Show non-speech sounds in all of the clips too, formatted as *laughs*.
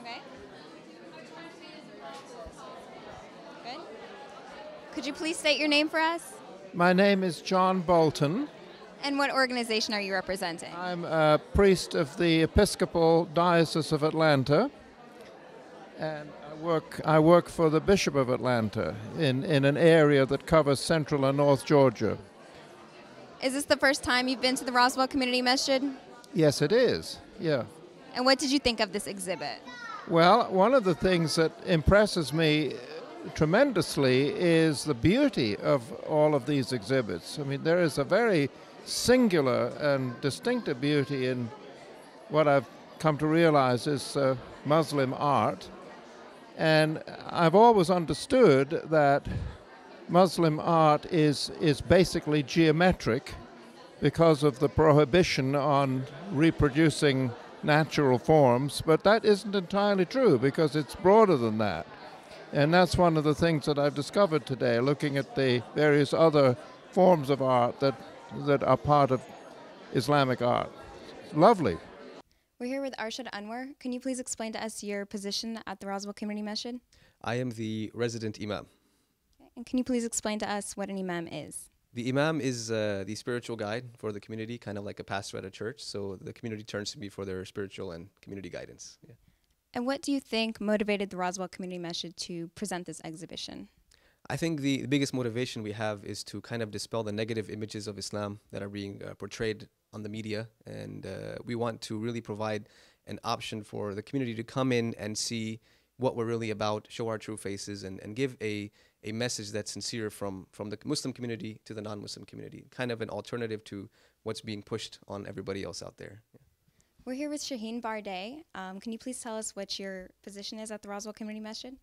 Okay. Good. Could you please state your name for us? My name is John Bolton. And what organization are you representing? I'm a priest of the Episcopal Diocese of Atlanta, and I work, I work for the Bishop of Atlanta in, in an area that covers central and north Georgia. Is this the first time you've been to the Roswell Community Masjid? Yes, it is. Yeah. And what did you think of this exhibit? Well, one of the things that impresses me tremendously is the beauty of all of these exhibits. I mean, there is a very singular and distinctive beauty in what I've come to realize is uh, Muslim art. And I've always understood that Muslim art is, is basically geometric because of the prohibition on reproducing natural forms, but that isn't entirely true because it's broader than that. And that's one of the things that I've discovered today, looking at the various other forms of art that that are part of Islamic art. Lovely. We're here with Arshad Anwar. Can you please explain to us your position at the Roswell Community Masjid? I am the resident imam. And can you please explain to us what an imam is? The imam is uh, the spiritual guide for the community, kind of like a pastor at a church. So the community turns to me for their spiritual and community guidance. Yeah. And what do you think motivated the Roswell Community Masjid to present this exhibition? I think the, the biggest motivation we have is to kind of dispel the negative images of Islam that are being uh, portrayed on the media. And uh, we want to really provide an option for the community to come in and see what we're really about, show our true faces, and, and give a, a message that's sincere from, from the Muslim community to the non Muslim community, kind of an alternative to what's being pushed on everybody else out there. Yeah. We're here with Shaheen Barday. Um, can you please tell us what your position is at the Roswell Community Masjid?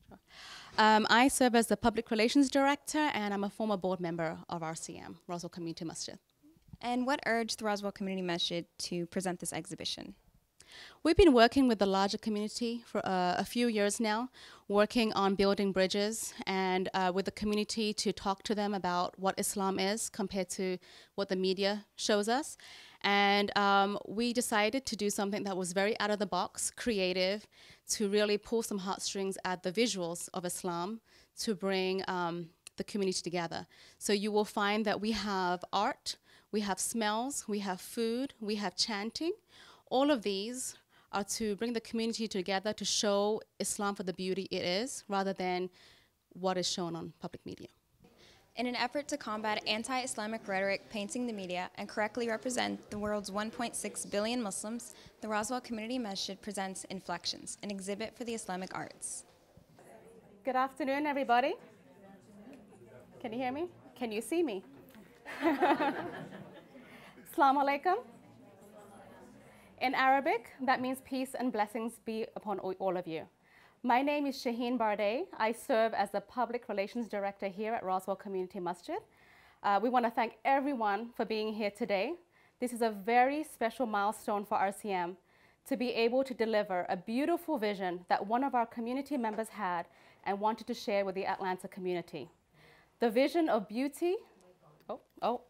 Um, I serve as the Public Relations Director and I'm a former board member of RCM, Roswell Community Masjid. And what urged the Roswell Community Masjid to present this exhibition? We've been working with the larger community for uh, a few years now, working on building bridges and uh, with the community to talk to them about what Islam is compared to what the media shows us. And um, we decided to do something that was very out of the box, creative, to really pull some heartstrings at the visuals of Islam to bring um, the community together. So you will find that we have art, we have smells, we have food, we have chanting. All of these are to bring the community together to show Islam for the beauty it is rather than what is shown on public media. In an effort to combat anti Islamic rhetoric painting the media and correctly represent the world's 1.6 billion Muslims, the Roswell Community Masjid presents Inflections, an exhibit for the Islamic arts. Good afternoon, everybody. Can you hear me? Can you see me? *laughs* Assalamu alaikum. In Arabic, that means peace and blessings be upon all of you. My name is Shaheen Barday. I serve as the Public Relations Director here at Roswell Community Masjid. Uh, we want to thank everyone for being here today. This is a very special milestone for RCM to be able to deliver a beautiful vision that one of our community members had and wanted to share with the Atlanta community. The vision of beauty, oh, oh,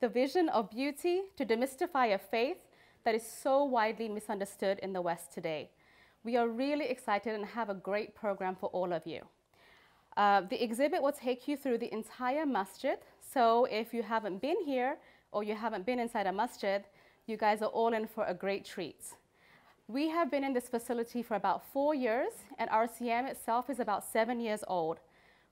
the vision of beauty to demystify a faith that is so widely misunderstood in the West today. We are really excited and have a great program for all of you. Uh, the exhibit will take you through the entire masjid. So if you haven't been here or you haven't been inside a masjid, you guys are all in for a great treat. We have been in this facility for about four years, and RCM itself is about seven years old.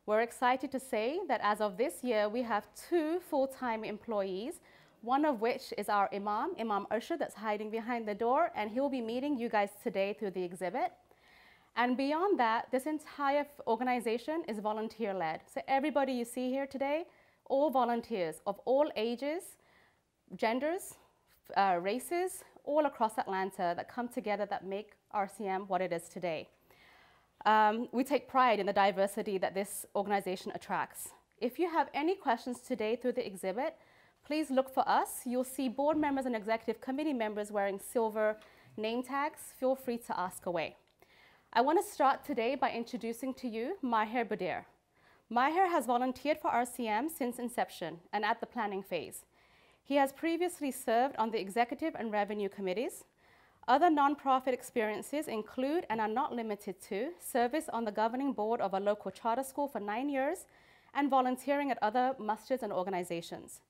We're excited to say that as of this year, we have two full-time employees one of which is our Imam, Imam Arshad, that's hiding behind the door, and he'll be meeting you guys today through the exhibit. And beyond that, this entire organization is volunteer led. So everybody you see here today, all volunteers of all ages, genders, uh, races, all across Atlanta that come together that make RCM what it is today. Um, we take pride in the diversity that this organization attracts. If you have any questions today through the exhibit, Please look for us. You'll see board members and executive committee members wearing silver name tags. Feel free to ask away. I want to start today by introducing to you Maher Budir. Maher has volunteered for RCM since inception and at the planning phase. He has previously served on the executive and revenue committees. Other nonprofit experiences include and are not limited to service on the governing board of a local charter school for nine years and volunteering at other masjids and organizations.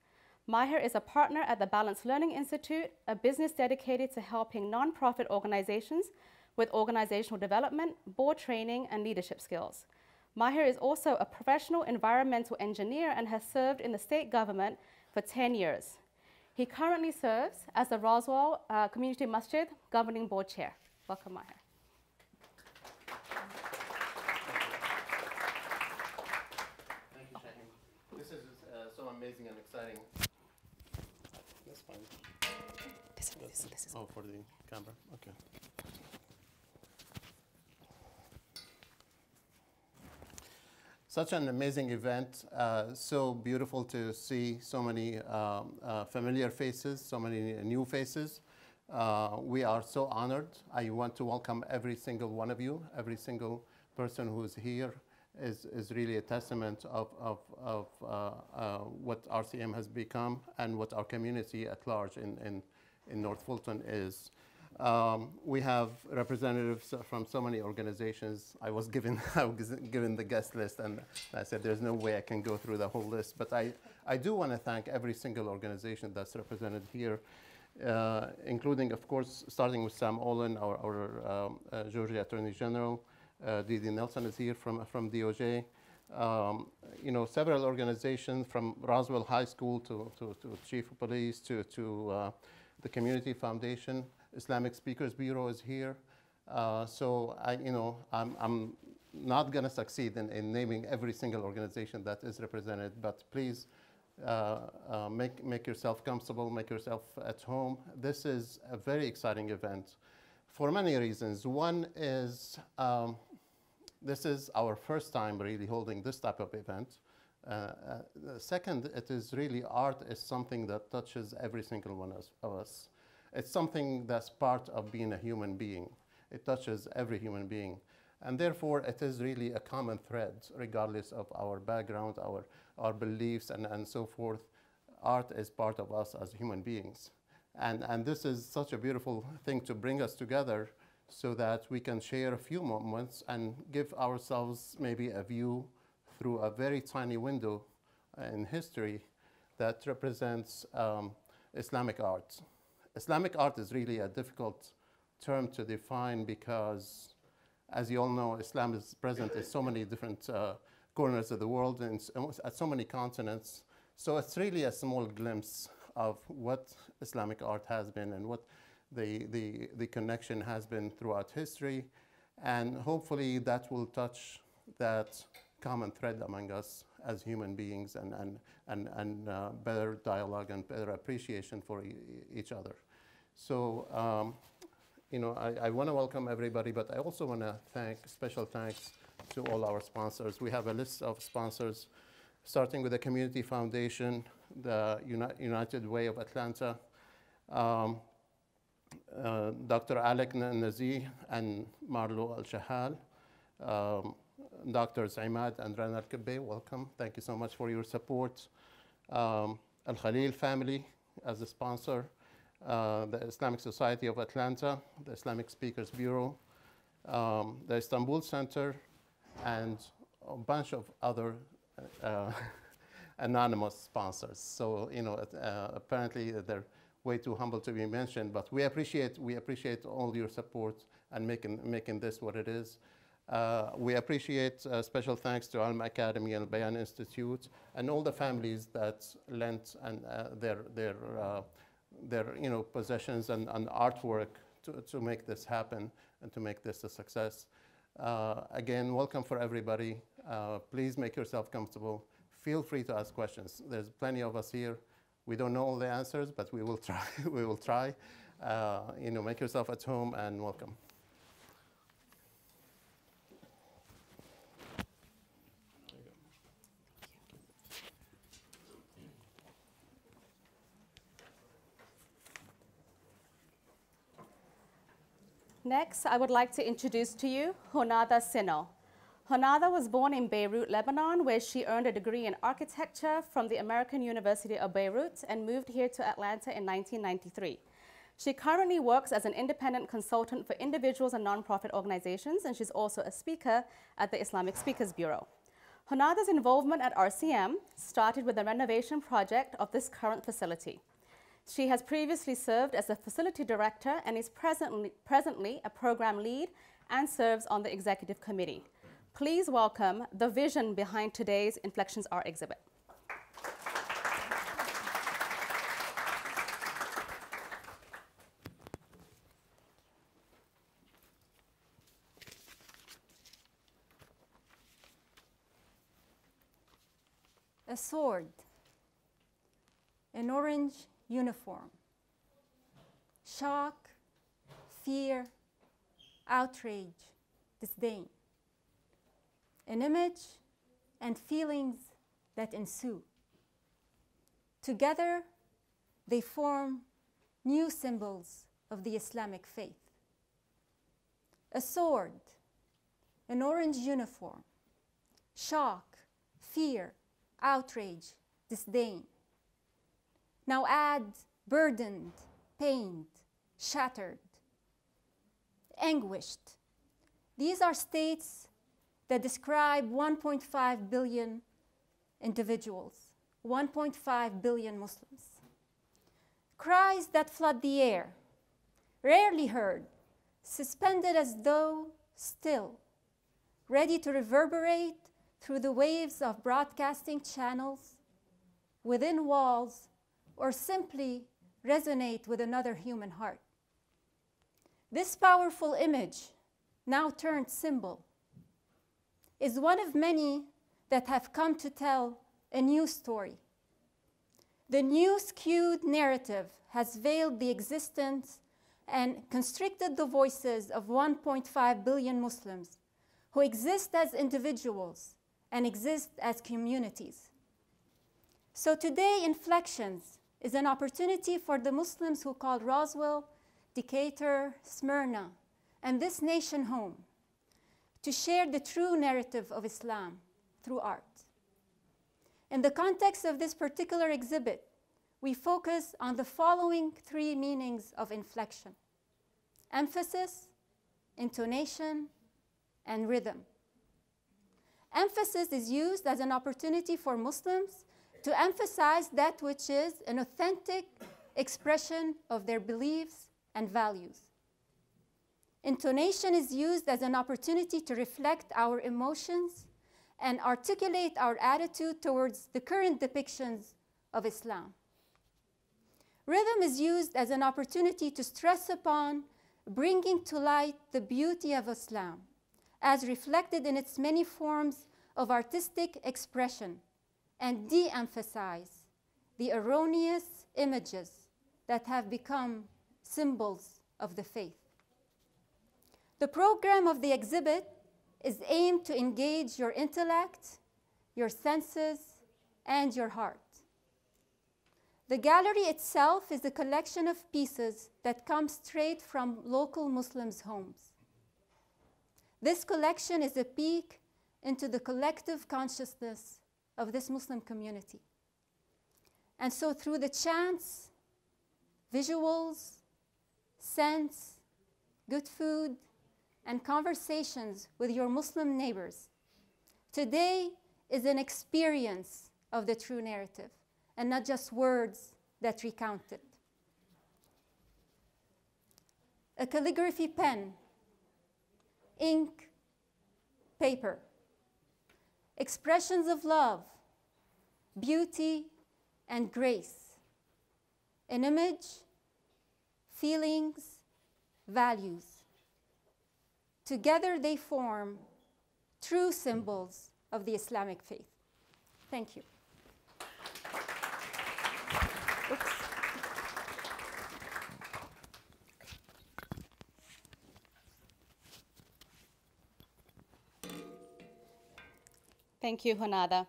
Maher is a partner at the Balanced Learning Institute, a business dedicated to helping nonprofit organizations with organizational development, board training, and leadership skills. Maher is also a professional environmental engineer and has served in the state government for 10 years. He currently serves as the Roswell uh, Community Masjid Governing Board Chair. Welcome, Maher. Thank you. This is uh, so amazing and exciting. That's fine. This, this, this is Oh, for the camera, okay. Such an amazing event, uh, so beautiful to see so many um, uh, familiar faces, so many new faces. Uh, we are so honored. I want to welcome every single one of you, every single person who's here is, is really a testament of, of, of uh, uh, what RCM has become and what our community at large in, in, in North Fulton is. Um, we have representatives from so many organizations. I was given *laughs* given the guest list, and I said there's no way I can go through the whole list. But I, I do want to thank every single organization that's represented here, uh, including, of course, starting with Sam Olens, our, our um, uh, Georgia Attorney General. Uh, Didi Nelson is here from from DOJ. Um, you know, several organizations from Roswell High School to, to, to Chief of Police to, to uh, the Community Foundation. Islamic Speakers Bureau is here. Uh, so I, you know, I'm, I'm not going to succeed in, in naming every single organization that is represented, but please uh, uh, make, make yourself comfortable, make yourself at home. This is a very exciting event for many reasons. One is um, this is our first time really holding this type of event. Uh, uh, second, it is really art is something that touches every single one of us. It's something that's part of being a human being. It touches every human being. And therefore, it is really a common thread, regardless of our background, our, our beliefs, and, and so forth. Art is part of us as human beings. And, and this is such a beautiful thing to bring us together so that we can share a few moments and give ourselves maybe a view through a very tiny window in history that represents um, Islamic art. Islamic art is really a difficult term to define because, as you all know, Islam is present in so many different uh, corners of the world and at so many continents. So it's really a small glimpse of what Islamic art has been and what the, the, the connection has been throughout history. And hopefully that will touch that common thread among us as human beings and, and, and, and uh, better dialogue and better appreciation for e each other. So, um, you know, I, I want to welcome everybody, but I also want to thank, special thanks to all our sponsors. We have a list of sponsors, starting with the Community Foundation, the Uni United Way of Atlanta, um, uh, Dr. Alec Nazi and Marlo Al-Shahal, um, Drs. Imad and Rana Al-Kibbe, welcome. Thank you so much for your support. Um, Al-Khalil family as a sponsor, uh, the Islamic Society of Atlanta, the Islamic Speakers Bureau, um, the Istanbul Center, and a bunch of other uh, *laughs* anonymous sponsors. So, you know, uh, apparently they're way too humble to be mentioned, but we appreciate, we appreciate all your support and making, making this what it is. Uh, we appreciate uh, special thanks to Alma Academy and Bayan Institute and all the families that lent and, uh, their, their, uh, their you know, possessions and, and artwork to, to make this happen and to make this a success. Uh, again, welcome for everybody. Uh, please make yourself comfortable. Feel free to ask questions. There's plenty of us here. We don't know all the answers, but we will try. *laughs* we will try. you know, make yourself at home and welcome. Next, I would like to introduce to you Honada Sino. Honada was born in Beirut, Lebanon, where she earned a degree in architecture from the American University of Beirut and moved here to Atlanta in 1993. She currently works as an independent consultant for individuals and nonprofit organizations, and she's also a speaker at the Islamic Speakers Bureau. Honada's involvement at RCM started with the renovation project of this current facility. She has previously served as a facility director and is presently, presently a program lead and serves on the executive committee. Please welcome the vision behind today's Inflections Art exhibit. a sword, an orange uniform, shock, fear, outrage, disdain, an image and feelings that ensue. Together, they form new symbols of the Islamic faith. A sword, an orange uniform, shock, fear, outrage, disdain. Now add burdened, pained, shattered, anguished. These are states that describe 1.5 billion individuals, 1.5 billion Muslims. Cries that flood the air, rarely heard, suspended as though still, ready to reverberate through the waves of broadcasting channels, within walls, or simply resonate with another human heart. This powerful image, now turned symbol, is one of many that have come to tell a new story. The new skewed narrative has veiled the existence and constricted the voices of 1.5 billion Muslims who exist as individuals and exist as communities. So today, Inflections is an opportunity for the Muslims who call Roswell, Decatur, Smyrna, and this nation home to share the true narrative of Islam through art. In the context of this particular exhibit, we focus on the following three meanings of inflection emphasis, intonation, and rhythm. Emphasis is used as an opportunity for Muslims to emphasize that which is an authentic expression of their beliefs and values. Intonation is used as an opportunity to reflect our emotions and articulate our attitude towards the current depictions of Islam. Rhythm is used as an opportunity to stress upon bringing to light the beauty of Islam as reflected in its many forms of artistic expression and de emphasize the erroneous images that have become symbols of the faith. The program of the exhibit is aimed to engage your intellect, your senses, and your heart. The gallery itself is a collection of pieces that come straight from local Muslims' homes. This collection is a peek into the collective consciousness of this Muslim community. And so, through the chants, visuals, scents, good food, and conversations with your Muslim neighbors, today is an experience of the true narrative and not just words that recount it. A calligraphy pen ink, paper. Expressions of love, beauty, and grace. An image, feelings, values. Together they form true symbols of the Islamic faith. Thank you. Thank you, Hunada.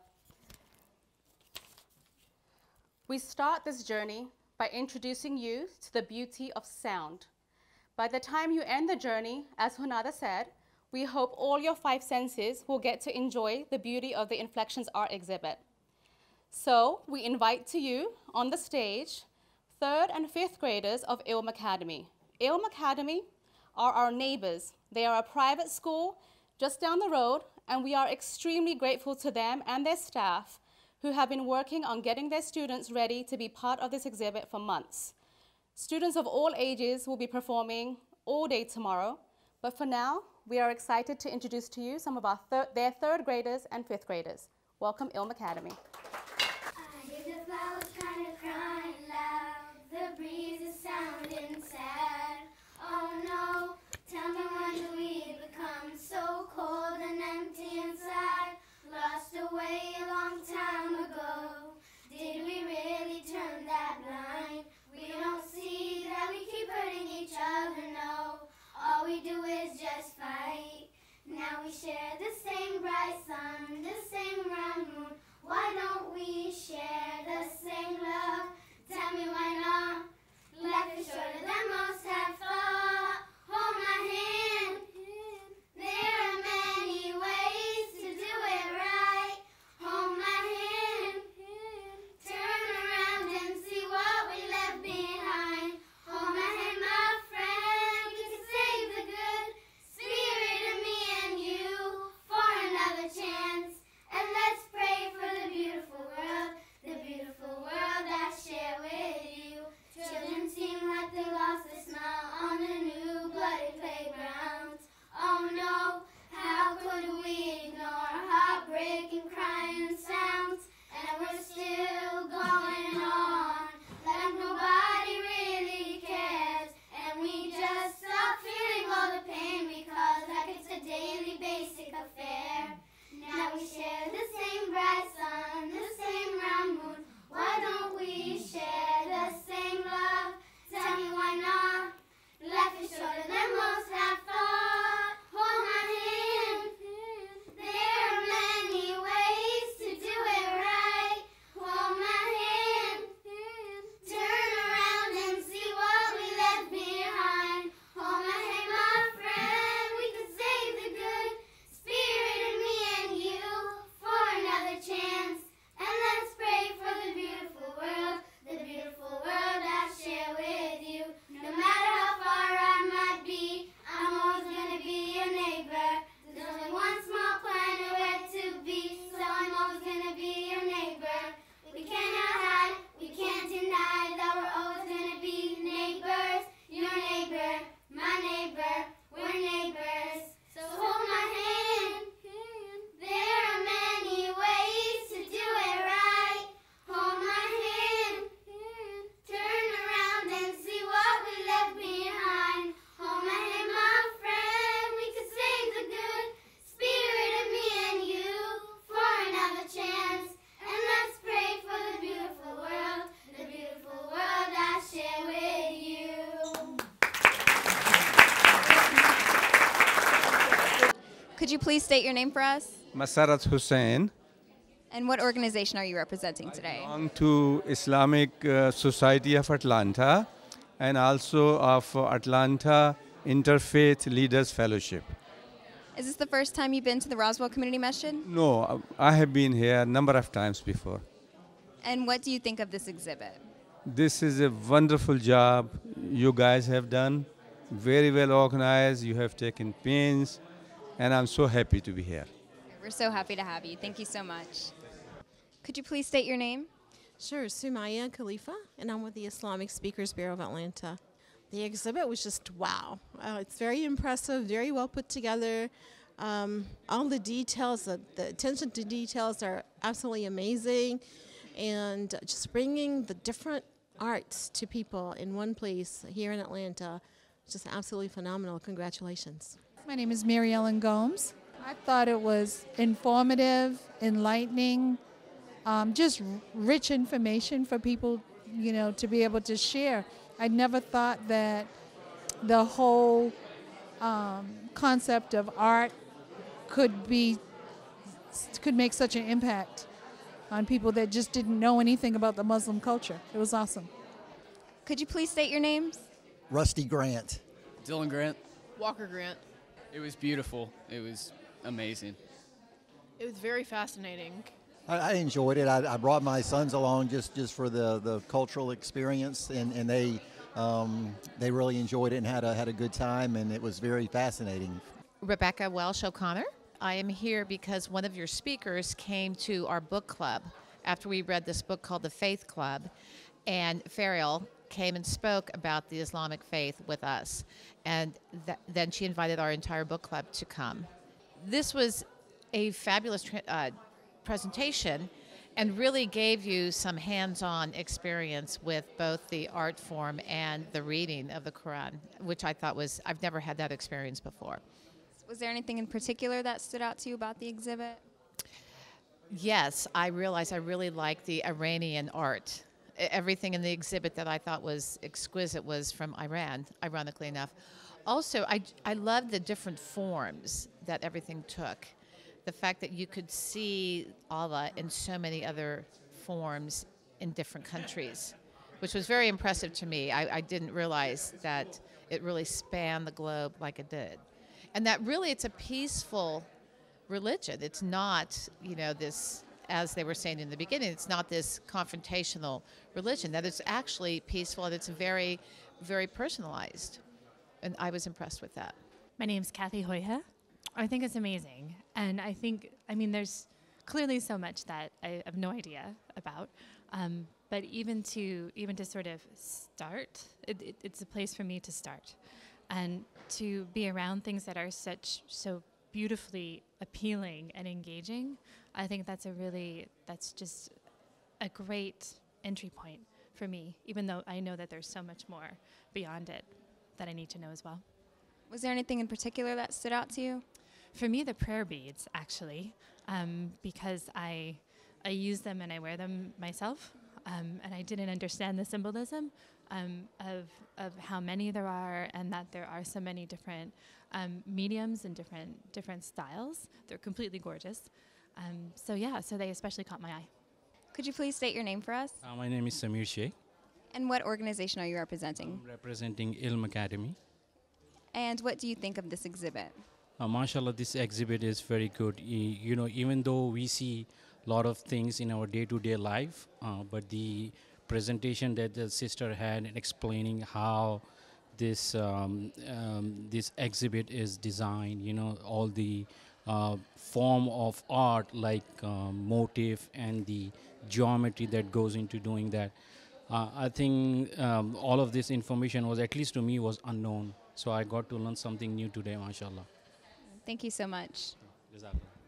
We start this journey by introducing you to the beauty of sound. By the time you end the journey, as Hunada said, we hope all your five senses will get to enjoy the beauty of the Inflections Art exhibit. So we invite to you on the stage third and fifth graders of Ilm Academy. Ilm Academy are our neighbors. They are a private school just down the road, and we are extremely grateful to them and their staff who have been working on getting their students ready to be part of this exhibit for months. Students of all ages will be performing all day tomorrow, but for now, we are excited to introduce to you some of our thir- their third graders and fifth graders. Welcome, Ilm Academy. Please state your name for us? Masarat Hussain. And what organization are you representing today? belong to Islamic uh, Society of Atlanta and also of Atlanta Interfaith Leaders Fellowship. Is this the first time you've been to the Roswell Community Masjid? No, I have been here a number of times before. And what do you think of this exhibit? This is a wonderful job you guys have done. Very well organized. You have taken pains, and I'm so happy to be here. We're so happy to have you. Thank you so much. Could you please state your name? Sure, Soumaya Khalifa, and I'm with the Islamic Speakers Bureau of Atlanta. The exhibit was just wow. Uh, it's very impressive, very well put together. Um, all the details, the, the attention to details are absolutely amazing. And just bringing the different arts to people in one place here in Atlanta, just absolutely phenomenal. Congratulations. My name is Mary Ellen Gomes. I thought it was informative, enlightening, um, just rich information for people, you know, to be able to share. I never thought that the whole um, concept of art could be could make such an impact on people that just didn't know anything about the Muslim culture. It was awesome. Could you please state your names? Rusty Grant. Dylan Grant. Walker Grant. It was beautiful. It was amazing. It was very fascinating. I, I enjoyed it. I, I brought my sons along just, just for the, the cultural experience, and, and they um, they really enjoyed it and had a had a good time, and it was very fascinating. Rebecca Welsh O'Connor. I am here because one of your speakers came to our book club after we read this book called The Faith Club, and Fariel came and spoke about the Islamic faith with us, and th- then she invited our entire book club to come. This was a fabulous uh, presentation and really gave you some hands on experience with both the art form and the reading of the Quran, which I thought was, I've never had that experience before. Was there anything in particular that stood out to you about the exhibit? Yes, I realized I really liked the Iranian art. Everything in the exhibit that I thought was exquisite was from Iran, ironically enough. Also, I, I loved the different forms that everything took. The fact that you could see Allah in so many other forms in different countries, which was very impressive to me. I, I didn't realize that it really spanned the globe like it did. And that really it's a peaceful religion. It's not, you know, this, as they were saying in the beginning, it's not this confrontational religion, that it's actually peaceful and it's very, very personalized. And I was impressed with that. My name's Kathy Hoya. I think it's amazing. And I think, I mean, there's clearly so much that I have no idea about. Um, but even to even to sort of start, it, it, it's a place for me to start, and to be around things that are such so beautifully appealing and engaging. I think that's a really that's just a great entry point for me. Even though I know that there's so much more beyond it that I need to know as well. Was there anything in particular that stood out to you? For me, the prayer beads actually, um, because I I use them and I wear them myself, um, and I didn't understand the symbolism um, of of how many there are, and that there are so many different um, mediums and different different styles. They're completely gorgeous. Um, so yeah, so they especially caught my eye. Could you please state your name for us? Uh, my name is Samir Sheikh. And what organization are you representing? I'm representing Ilm Academy. And what do you think of this exhibit? Uh, mashallah, this exhibit is very good. E- you know, even though we see a lot of things in our day-to-day life, uh, but the presentation that the sister had in explaining how this um, um, this exhibit is designed, you know, all the uh, form of art like um, motif and the geometry that goes into doing that. Uh, I think um, all of this information was, at least to me, was unknown. So I got to learn something new today, mashallah. Thank you so much. Jazakallah.